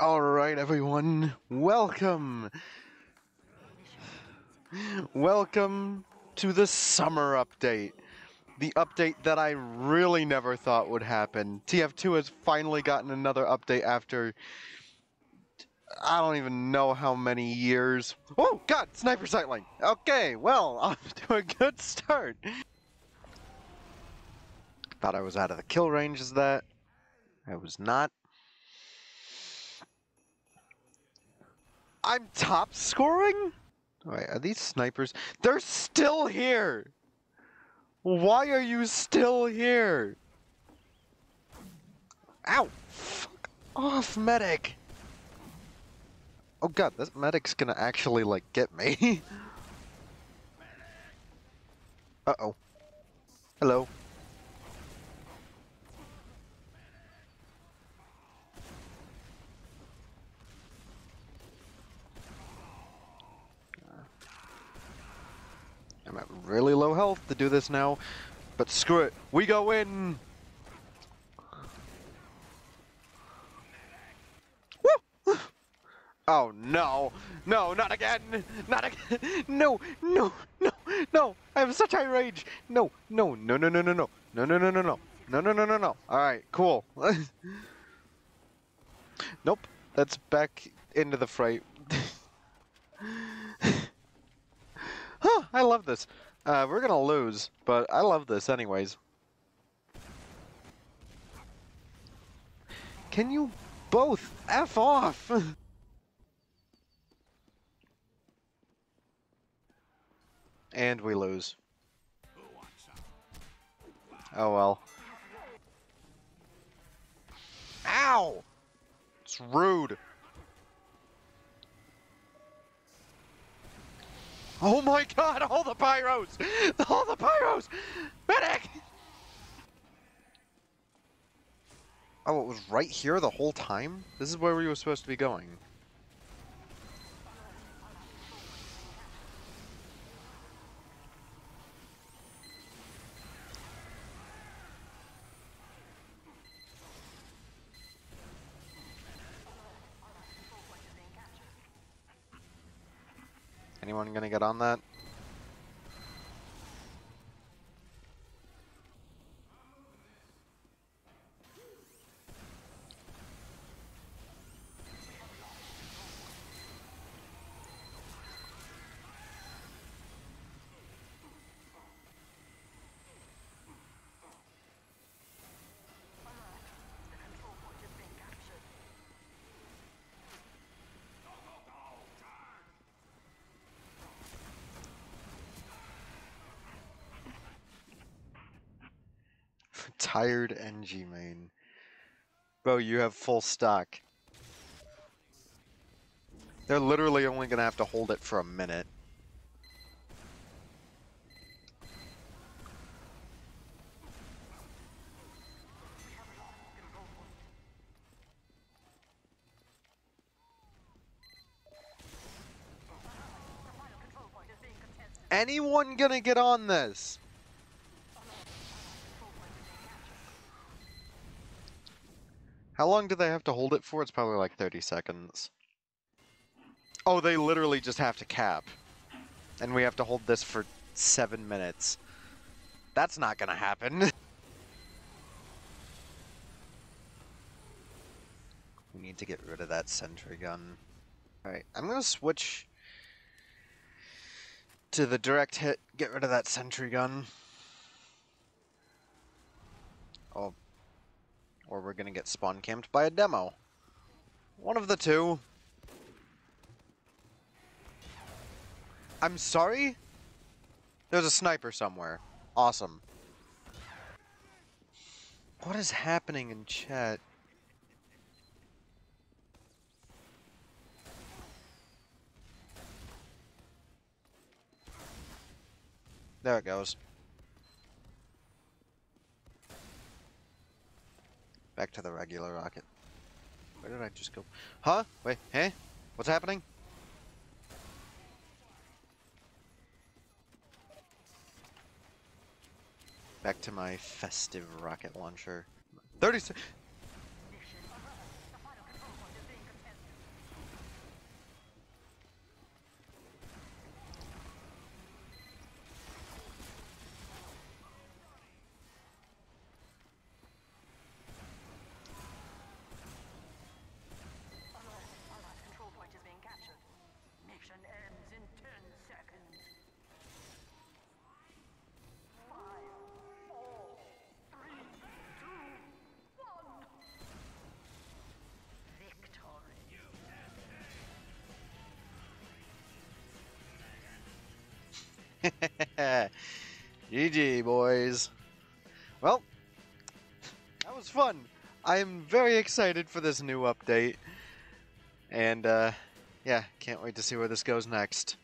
Alright, everyone, welcome! Welcome to the summer update. The update that I really never thought would happen. TF2 has finally gotten another update after. I don't even know how many years. Oh, God! Sniper sightline! Okay, well, off to a good start. Thought I was out of the kill range, is that? I was not. I'm top scoring? Wait, are these snipers? They're still here! Why are you still here? Ow! Fuck off, medic! Oh god, this medic's gonna actually, like, get me. Uh-oh. Hello. I'm at really low health to do this now, but screw it. We go in! Woo! Oh no! No, not again! Not again! No! No! No! No! I have such high rage! No! No! No! No! No! No! No! No! No! No! No! No! No! No! No! No! No! All right, cool. nope. That's back into the fray. I love this. Uh, we're gonna lose, but I love this anyways. Can you both F off? and we lose. Oh well. Ow! It's rude. Oh my god, all the pyros! All the pyros! Medic! Oh, it was right here the whole time? This is where we were supposed to be going. Anyone gonna get on that? Tired Engie main. Bro, you have full stock. They're literally only gonna have to hold it for a minute. Anyone gonna get on this? How long do they have to hold it for? It's probably like 30 seconds. Oh, they literally just have to cap. And we have to hold this for seven minutes. That's not gonna happen. we need to get rid of that sentry gun. Alright, I'm gonna switch to the direct hit, get rid of that sentry gun. Oh, we're gonna get spawn camped by a demo. One of the two. I'm sorry? There's a sniper somewhere. Awesome. What is happening in chat? There it goes. To the regular rocket. Where did I just go? Huh? Wait, hey? What's happening? Back to my festive rocket launcher. 30 GG, boys. Well, that was fun. I am very excited for this new update. And, uh, yeah, can't wait to see where this goes next.